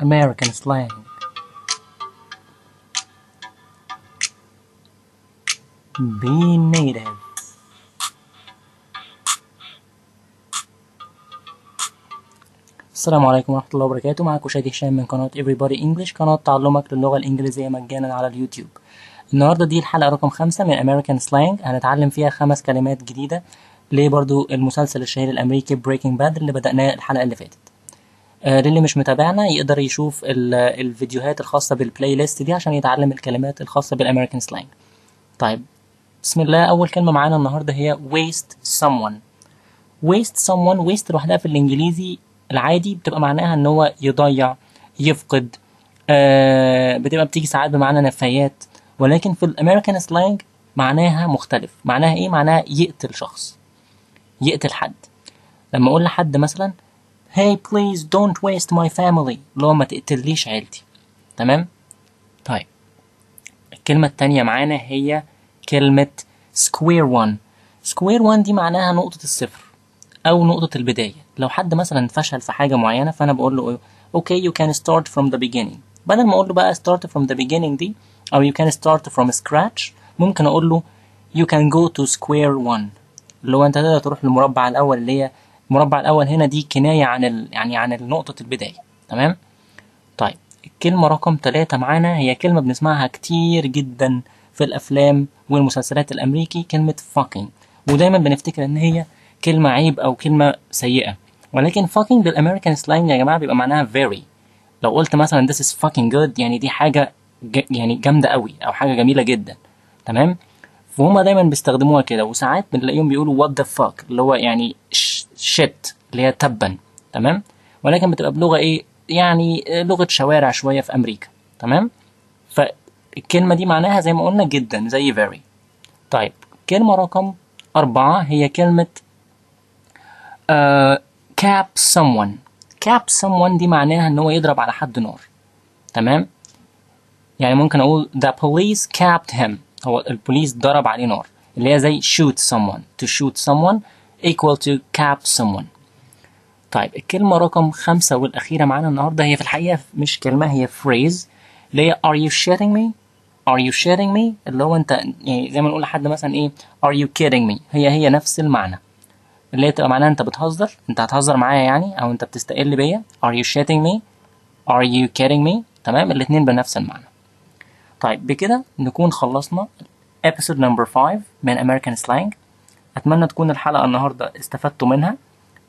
American slang. Be native. السلام عليكم ورحمة الله وبركاته. معكم شادي هشام من قناة Everybody English قناة تعلمك للغة الإنجليزية مجانا على اليوتيوب. النهاردة دي الحلقة رقم خمسة من American Slang. هنتعلم فيها خمس كلمات جديدة. ليه برضو المسلسل الشهير الأمريكي Breaking Bad اللي بدأناه الحلقة اللي فاتت. للي مش متابعنا يقدر يشوف الفيديوهات الخاصة بال playlist دي عشان يتعلم الكلمات الخاصة بال American slang طيب بسم الله. أول كلمة معانا النهاردة هي waste someone. waste someone waste لوحدها في الإنجليزي العادي بتبقى معناها إن هو يضيع يفقد آه بتبقى بتيجي ساعات بمعنى نفايات. ولكن في ال American slang معناها مختلف. معناها إيه؟ معناها يقتل شخص يقتل حد. لما أقول لحد مثلا hey please don't waste my family. اللي هو ما تقتليش عيلتي. تمام؟ طيب. الكلمة التانية معانا هي كلمة square one. square one دي معناها نقطة الصفر أو نقطة البداية. لو حد مثلا فشل في حاجة معينة فأنا بقول له okay you can start from the beginning. بدل ما أقول له بقى start from the beginning دي أو you can start from scratch. ممكن أقول له you can go to square one. اللي هو أنت تقدر تروح للمربع الأول اللي هي المربع الأول هنا دي كناية عن ال... يعني عن نقطة البداية. تمام؟ طيب الكلمة رقم ثلاثة معانا هي كلمة بنسمعها كتير جدا في الأفلام والمسلسلات الأمريكي كلمة fucking. ودايما بنفتكر إن هي كلمة عيب أو كلمة سيئة. ولكن fucking بالأمريكان سلانج يا جماعة بيبقى معناها very. لو قلت مثلا this is fucking good يعني دي حاجة ج... يعني جامدة قوي أو حاجة جميلة جدا. تمام؟ فهم دايما بيستخدموها كده وساعات بنلاقيهم بيقولوا what the fuck اللي هو يعني شت اللي هي تبا تمام؟ ولكن بتبقى بلغة إيه؟ يعني لغة شوارع شوية في أمريكا تمام؟ فالكلمة دي معناها زي ما قلنا جدا زي very. طيب كلمة رقم أربعة هي كلمة uh, cap someone. cap someone دي معناها إن هو يضرب على حد نار تمام؟ يعني ممكن أقول the police capped him. هو البوليس ضرب عليه نار اللي هي زي shoot someone to shoot someone equal to cap someone. طيب الكلمة رقم خمسة والأخيرة معانا النهاردة هي في الحقيقة مش كلمة هي phrase. اللي هي are you shitting me are you shitting me اللي هو أنت يعني زي ما نقول لحد مثلا إيه are you kidding me هي هي نفس المعنى. اللي هي تبقى معناها أنت بتهزر أنت هتهزر معايا يعني أو أنت بتستقل بيا. Are you shitting me are you kidding me تمام الاتنين بنفس المعنى. طيب بكده نكون خلصنا episode number 5 من American Slang. أتمنى تكون الحلقة النهارده استفدتوا منها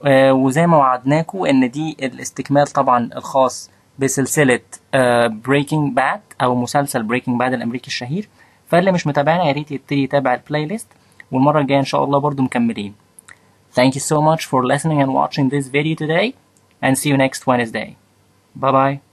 آه وزي ما وعدناكم إن دي الاستكمال طبعا الخاص بسلسلة آه Breaking Bad أو مسلسل Breaking Bad الأمريكي الشهير فاللي مش متابعنا يا ريت يبتدي يتابع ال playlist والمرة الجاية إن شاء الله برضو مكملين Thank you so much for listening and watching this video today and see you next Wednesday. Bye bye.